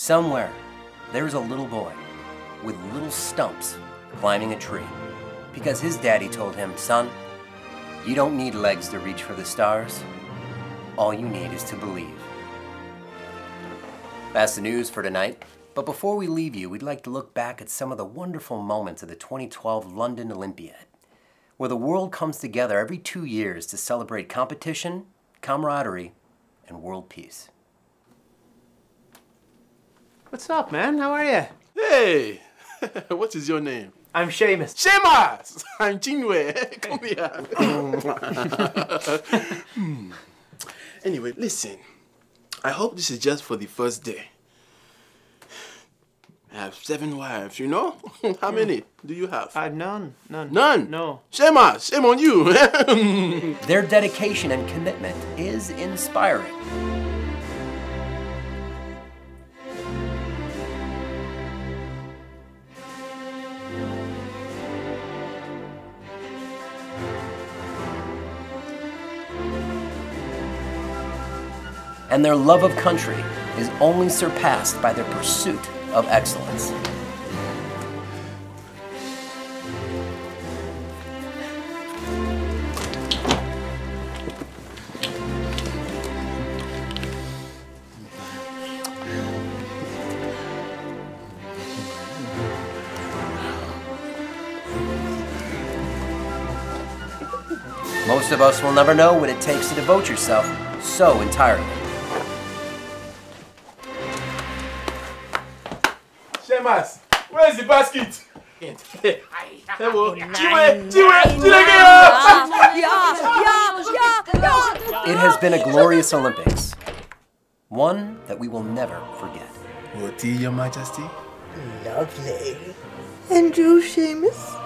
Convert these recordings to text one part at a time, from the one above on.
Somewhere, there's a little boy with little stumps climbing a tree because his daddy told him, son, you don't need legs to reach for the stars. All you need is to believe. That's the news for tonight. But before we leave you, we'd like to look back at some of the wonderful moments of the 2012 London Olympiad, where the world comes together every two years to celebrate competition, camaraderie, and world peace. What's up, man? How are you? Hey, what is your name? I'm Seamus. Sheamus! I'm Jinwei. Come here. Hmm. Anyway, listen. I hope this is just for the first day. I have seven wives, you know? How many do you have? I Uh, none. None. None? No. Sheamus, shame on you. Their dedication and commitment is inspiring. And their love of country is only surpassed by their pursuit of excellence. Most of us will never know what it takes to devote yourself so entirely. Sheamus, where's the basket? It has been a glorious Olympics, one that we will never forget. What your majesty? Lovely. And you, Seamus?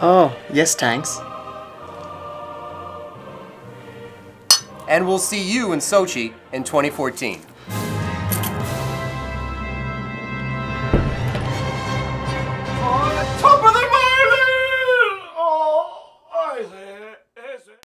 Oh, yes, thanks. And we'll see you in Sochi in 2014.